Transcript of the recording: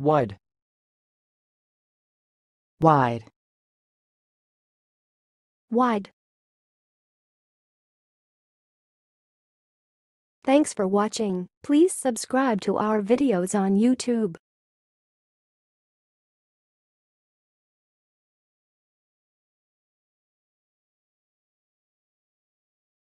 Wide. wide, wide. Thanks for watching. Please subscribe to our videos on YouTube.